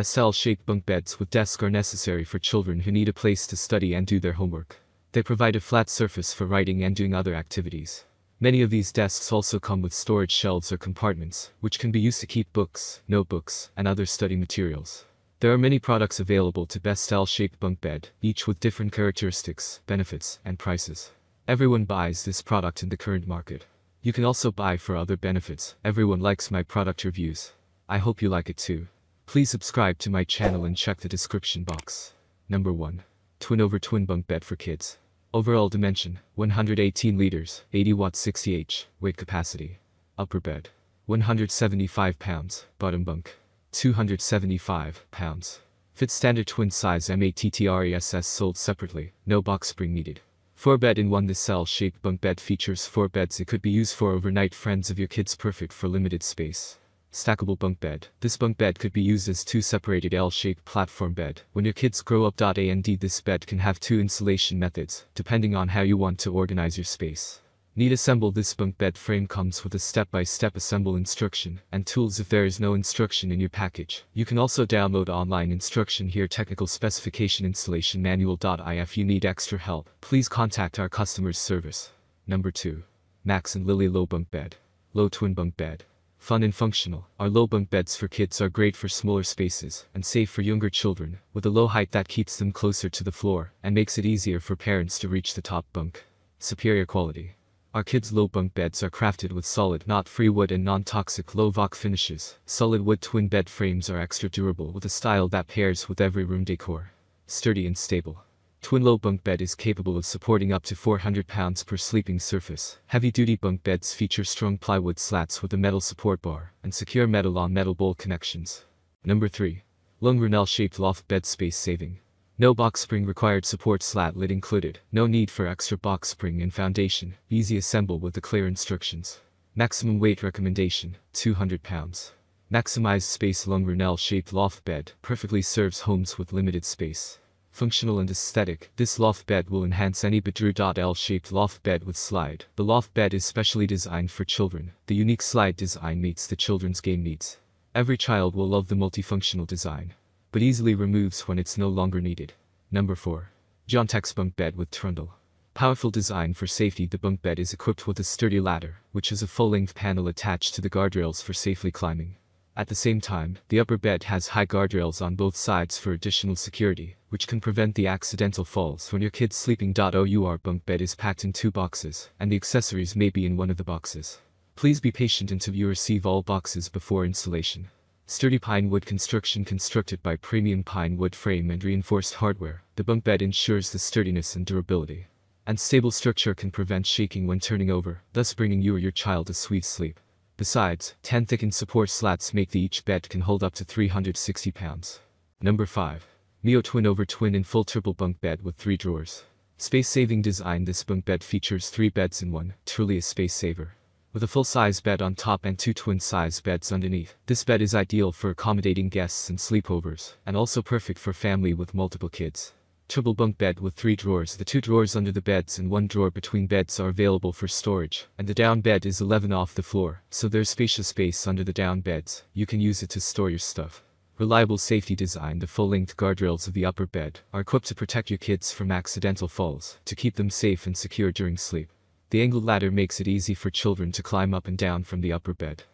SL-shaped bunk beds with desk are necessary for children who need a place to study and do their homework. They provide a flat surface for writing and doing other activities. Many of these desks also come with storage shelves or compartments, which can be used to keep books, notebooks, and other study materials. There are many products available to best L-shaped bunk bed, each with different characteristics, benefits, and prices. Everyone buys this product in the current market. You can also buy for other benefits. Everyone likes my product reviews. I hope you like it too. Please subscribe to my channel and check the description box. Number 1. Twin over twin bunk bed for kids. Overall dimension, 118 liters, 80 watts 60H, weight capacity. Upper bed, 175 pounds, bottom bunk, 275 pounds. Fit standard twin size MATTRESS sold separately, no box spring needed. 4 bed in 1 This cell-shaped bunk bed features 4 beds it could be used for overnight friends of your kids perfect for limited space. Stackable bunk bed. This bunk bed could be used as two separated L-shaped platform bed. When your kids grow up. And this bed can have two installation methods, depending on how you want to organize your space. Need assemble this bunk bed frame comes with a step-by-step -step assemble instruction and tools if there is no instruction in your package. You can also download online instruction here technical specification installation manual. If you need extra help, please contact our customer's service. Number 2. Max and Lily Low Bunk Bed. Low Twin Bunk Bed. Fun and functional, our low bunk beds for kids are great for smaller spaces and safe for younger children, with a low height that keeps them closer to the floor and makes it easier for parents to reach the top bunk. Superior quality. Our kids' low bunk beds are crafted with solid, knot-free wood and non-toxic low-voc finishes. Solid wood twin bed frames are extra durable with a style that pairs with every room decor. Sturdy and stable. Twin low bunk bed is capable of supporting up to 400 pounds per sleeping surface. Heavy-duty bunk beds feature strong plywood slats with a metal support bar and secure metal on metal bolt connections. Number 3. Lung L-shaped loft bed space saving. No box spring required support slat lid included. No need for extra box spring and foundation. Easy assemble with the clear instructions. Maximum weight recommendation, 200 pounds. Maximized space Lung L-shaped loft bed perfectly serves homes with limited space functional and aesthetic, this loft bed will enhance any Badru.L-shaped loft bed with slide. The loft bed is specially designed for children. The unique slide design meets the children's game needs. Every child will love the multifunctional design, but easily removes when it's no longer needed. Number 4. Giantex bunk bed with trundle. Powerful design for safety the bunk bed is equipped with a sturdy ladder, which has a full-length panel attached to the guardrails for safely climbing. At the same time, the upper bed has high guardrails on both sides for additional security, which can prevent the accidental falls when your kid's sleeping. Our bunk bed is packed in two boxes, and the accessories may be in one of the boxes. Please be patient until you receive all boxes before installation. Sturdy pine wood construction constructed by premium pine wood frame and reinforced hardware, the bunk bed ensures the sturdiness and durability. And stable structure can prevent shaking when turning over, thus bringing you or your child a sweet sleep. Besides, 10 thickened support slats make the each bed can hold up to 360 pounds. Number 5. MOEO Twin over Twin in full triple bunk bed with 3 drawers. Space-saving design This bunk bed features 3 beds in one, truly a space saver. With a full-size bed on top and two twin-size beds underneath, this bed is ideal for accommodating guests and sleepovers, and also perfect for family with multiple kids triple bunk bed with three drawers. The two drawers under the beds and one drawer between beds are available for storage, and the down bed is 11 off the floor, so there's spacious space under the down beds. You can use it to store your stuff. Reliable safety design The full-length guardrails of the upper bed are equipped to protect your kids from accidental falls, to keep them safe and secure during sleep. The angled ladder makes it easy for children to climb up and down from the upper bed.